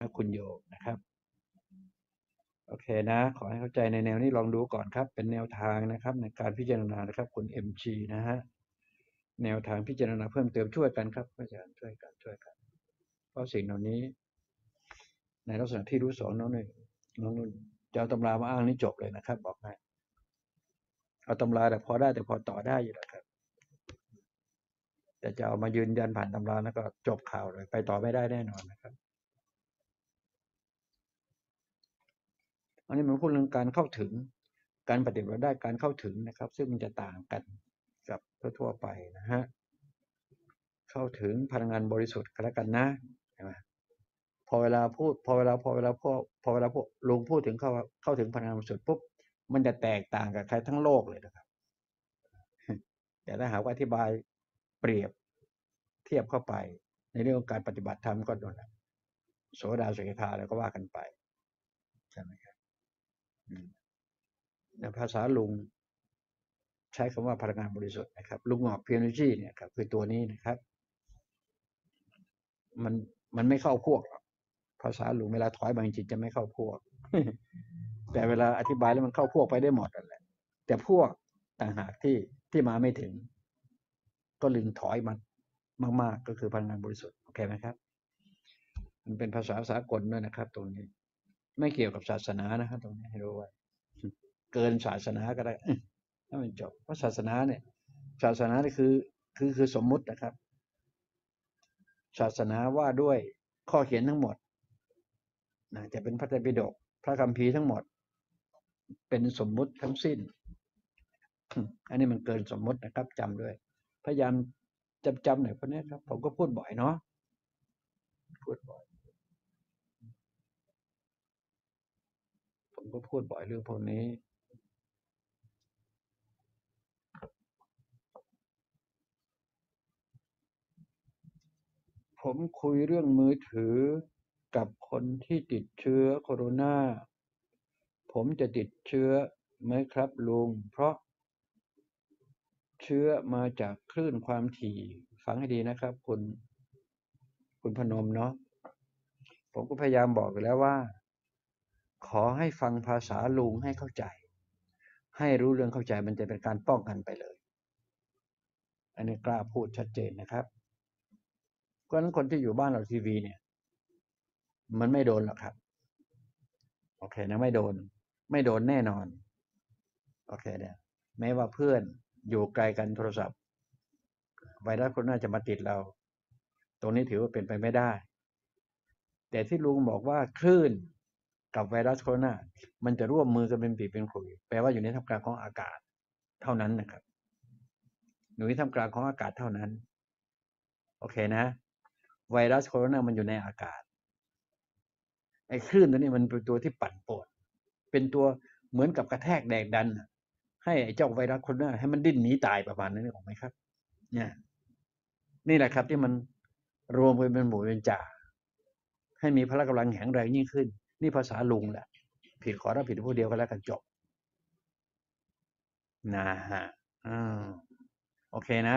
นะคุณโยนะครับ โอเคนะ ขอให้เข้าใจในแนวนี้ลองดูก่อนครับ เป็นแนวทางนะครับ ในการพิจารณานะครับ คุณ MG นะฮะแนวทางพิจารณาเพิ่มเติมช่วยกันครับอาจารย์ช่วยกันช่วยกัน เพราะสิ่งเหล่านี้ ในลักษณะที่รู้สอนน้องนี่น้องนุ่นจะเอาตำรามาอ้างนี่จบเลยนะครับ บอกให้เอาตำราแต่พอได้แต่พอต่อได้อยู่แล้วครับแต่จะเอามายืนยันผ่านตำราแล้วก็จบข่าวเลย ไปต่อไม่ได้แน่นอนนะครับ อันนี้มันพูดเรื่องการเข้าถึง การปฏิบัติได้การเข้าถึงนะครับ ซึ่งมันจะต่างกันกับทั่วๆไปนะฮะเข้าถึงพลังงานบริสุทธิ์กันแล้วกันนะใช่ไหมพอเวลาพูดพอเวลาพอเวลาพอพอเวลาพวกลุงพูดถึงเข้าเข้าถึงพลังงานบริสุทธิ์ปุ๊บมันจะแตกต่างกับใครทั้งโลกเลยนะครับ แต่ถ้าหากว่าอธิบายเปรียบเทียบเข้าไป ในเรื่องของการปฏิบัติธรรมก็โดนโสดาสกิทาแล้วก็ว่ากันไปใช่ไหมครับ ภาษาลุงใช้คำว่าพลังงานบริสุทธิ์นะครับ ลุงหงอกเพียนจีเนี่ยครับคือตัวนี้นะครับ มันมันไม่เข้าพวกหรอกภาษาลุงเวลาถอยบางจิตจะไม่เข้าพวก แต่เวลาอธิบายแล้วมันเข้าพวกไปได้หมดนั่นแหละ แต่พวกต่างหากที่ที่มาไม่ถึง ก็ลึงถอยมันมาก ๆ ก็คือพลังงานบริสุทธิ์โอเคไหมครับ มันเป็นภาษาสากลด้วยนะครับ ตรงนี้ ไม่เกี่ยวกับศาสนานะครับตรงนี้ให้รู้ไว้เกินศาสนาก็ได้ถ้ามันจบเพราะศาสนาเนี่ย ศาสนานี่คือคือคือสมมุตินะครับ ศาสนาว่าด้วยข้อเขียนทั้งหมดนะจะเป็นพระไตรปิฎกพระคัมภีร์ทั้งหมด เป็นสมมุติทั้งสิ้น อันนี้มันเกินสมมุตินะครับจำด้วย พยายามจำจำหน่อยพวกนี้ครับ ผมก็พูดบ่อยเนาะพูดบ่อย ผมก็พูดบ่อยเรื่องพวกนี้ ผมคุยเรื่องมือถือกับคนที่ติดเชื้อโคโรนาผมจะติดเชื้อไหมครับลุง เพราะ เชื้อมาจากคลื่นความถี่ ฟังให้ดีนะครับ คุณ คุณพนมเนาะผมก็พยายามบอกอยู่แล้วว่า ขอให้ฟังภาษาลุงให้เข้าใจ ให้รู้เรื่องเข้าใจมันจะเป็นการป้องกันไปเลย อันนี้กล้าพูดชัดเจนนะครับเพราะฉะนั้นคนที่อยู่บ้านเราทีวีเนี่ย มันไม่โดนหรอกครับ โอเคนะไม่โดน ไม่โดนแน่นอน โอเคเนี่ยแม้ว่าเพื่อนอยู่ไกลกันโทรศัพท์ ไวรัสคโรนาจะมาติดเรา ตรงนี้ถือว่าเป็นไปไม่ได้ แต่ที่ลุงบอกว่าคลื่น กับไวรัสโคโรนา มันจะร่วมมือกันเป็นปีเป็นขลุยแปลว่าอยู่ในท่ามกลางของอากาศเท่านั้นนะครับอยู่ในท่ามกลางของอากาศเท่านั้น โอเคนะ ไวรัสโคโรนา มันอยู่ในอากาศ ไอ้คลื่นตัวนี้มันเป็นตัวที่ปั่นป่วน เป็นตัวเหมือนกับกระแทกแดกดัน ให้ไอ้เจ้าไวรัสโคโรนาให้มันดิ้นหนีตายประมาณนั้นนึกออกไหมครับ เนี่ย นี่แหละครับที่มันรวมกันเป็นหมู่เป็นจ่าให้มีพละกำลังแข็งแรงยิ่งขึ้น นี่ภาษาลุงแหละ ผิดขอรับผิดผู้เดียวก็แล้วกันจบ นะฮะ อืม โอเคนะ